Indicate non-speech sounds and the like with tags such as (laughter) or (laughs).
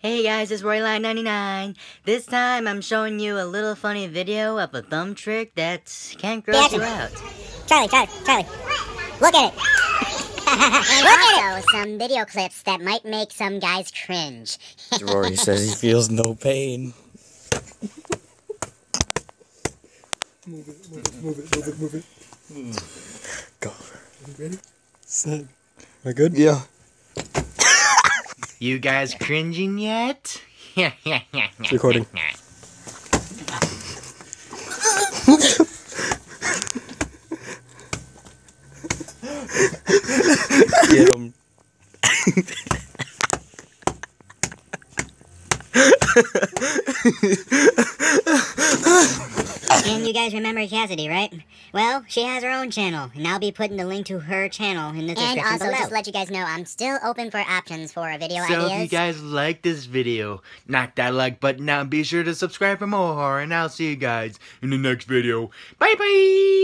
Hey guys, it's RorytheLion99. This time I'm showing you a little funny video of a thumb trick that can gross you out. Charlie, Charlie, Charlie. Look at it. (laughs) and also some video clips that might make some guys cringe. (laughs) Rory says he feels no pain. Move it, move it, move it, move it, move it. Hmm. Go. Ready? Set. Am I good? Yeah. You guys cringing yet? It's (laughs) recording. Get him. Um. (laughs) And you guys remember Cassidy, right? Well, she has her own channel, and I'll be putting the link to her channel in the description below. And also, below. just let you guys know, I'm still open for options for a video So ideas. if you guys like this video, knock that like button down. Be sure to subscribe for more, and I'll see you guys in the next video. Bye bye!